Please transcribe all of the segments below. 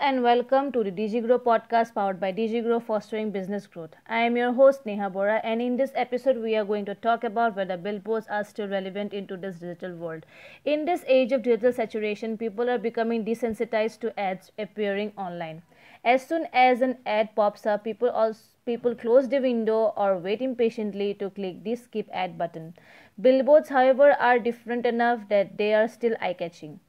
and welcome to the DigyGrow podcast powered by DigyGrow Fostering Business Growth. I am your host Neha Bora and in this episode we are going to talk about whether billboards are still relevant in today's digital world. In this age of digital saturation, people are becoming desensitized to ads appearing online. As soon as an ad pops up, people also people close the window or wait impatiently to click the skip ad button. Billboards, however, are different enough that they are still eye-catching.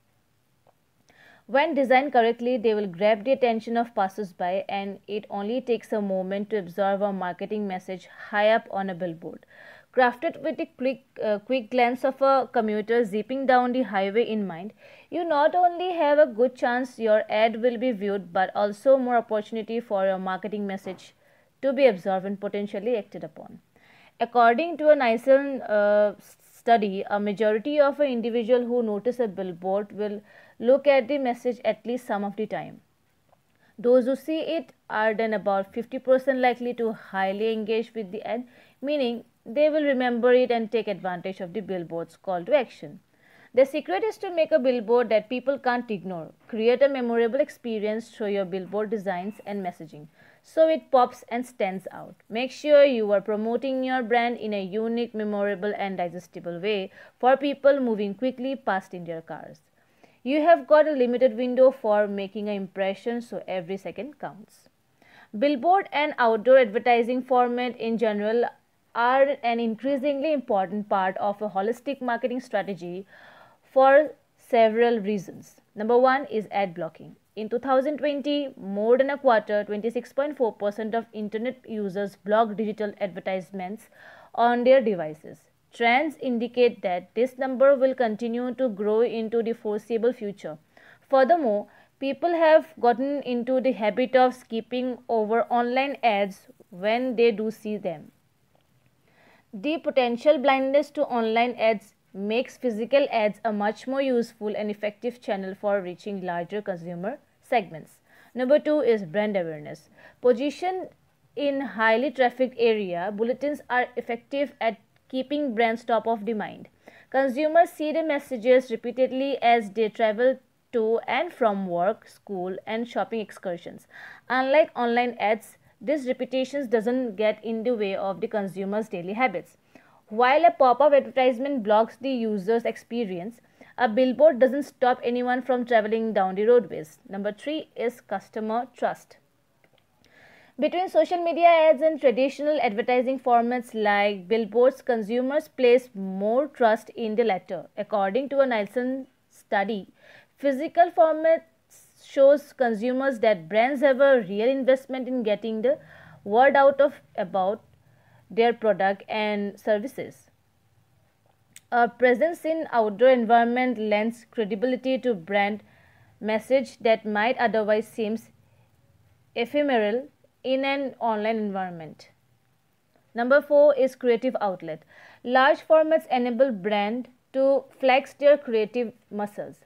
When designed correctly, they will grab the attention of passers-by and it only takes a moment to absorb a marketing message high up on a billboard. Crafted with a quick, uh, quick glance of a commuter zipping down the highway in mind, you not only have a good chance your ad will be viewed but also more opportunity for your marketing message to be absorbed and potentially acted upon. According to a Nielsen uh, study, a majority of an individual who notice a billboard will look at the message at least some of the time. Those who see it are then about 50% likely to highly engage with the ad, meaning they will remember it and take advantage of the billboard's call to action. The secret is to make a billboard that people can't ignore. Create a memorable experience through your billboard designs and messaging so it pops and stands out. Make sure you are promoting your brand in a unique, memorable, and digestible way for people moving quickly past in their cars. You have got a limited window for making an impression, so every second counts. Billboard and outdoor advertising format in general are an increasingly important part of a holistic marketing strategy for several reasons. Number one is ad blocking. In 2020, more than a quarter, 26.4% of internet users block digital advertisements on their devices. Trends indicate that this number will continue to grow into the foreseeable future. Furthermore, people have gotten into the habit of skipping over online ads when they do see them. The potential blindness to online ads makes physical ads a much more useful and effective channel for reaching larger consumer segments. Number two is brand awareness. Positioned in highly trafficked area, bulletins are effective at keeping brands top of the mind. Consumers see the messages repeatedly as they travel to and from work, school, and shopping excursions. Unlike online ads, this repetition doesn't get in the way of the consumer's daily habits. While a pop-up advertisement blocks the user's experience, a billboard doesn't stop anyone from traveling down the roadways. Number three is customer trust. Between social media ads and traditional advertising formats like billboards, consumers place more trust in the latter. According to a Nielsen study, physical formats shows consumers that brands have a real investment in getting the word out of about their product and services. A presence in outdoor environment lends credibility to brand message that might otherwise seems ephemeral in an online environment. Number four is creative outlet. Large formats enable brand to flex their creative muscles.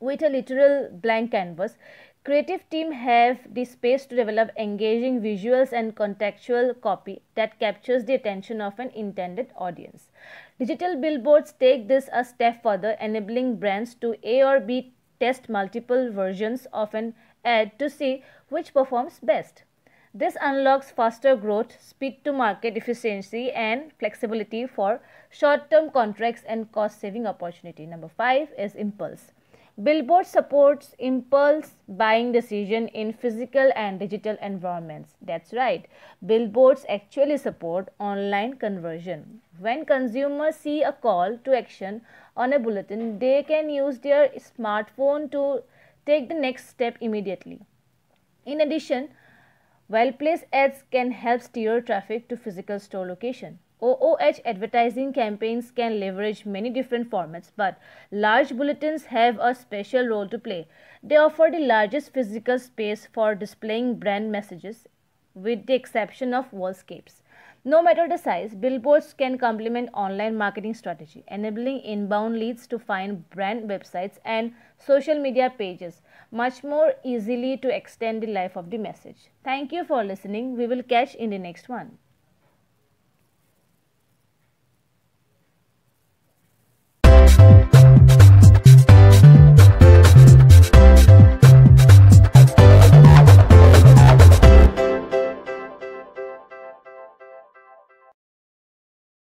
With a literal blank canvas, creative team have the space to develop engaging visuals and contextual copy that captures the attention of an intended audience. Digital billboards take this a step further, enabling brands to A or B test multiple versions of an ad to see which performs best. This unlocks faster growth, speed to market efficiency and flexibility for short-term contracts and cost-saving opportunity. Number 5 is impulse. Billboard supports impulse buying decision in physical and digital environments. That's right. Billboards actually support online conversion. When consumers see a call to action on a bulletin, they can use their smartphone to take the next step immediately. In addition, well-placed ads can help steer traffic to physical store location. OOH advertising campaigns can leverage many different formats, but large bulletins have a special role to play. They offer the largest physical space for displaying brand messages, with the exception of wallscapes. No matter the size, billboards can complement online marketing strategy, enabling inbound leads to find brand websites and social media pages much more easily to extend the life of the message. Thank you for listening. We will catch in the next one.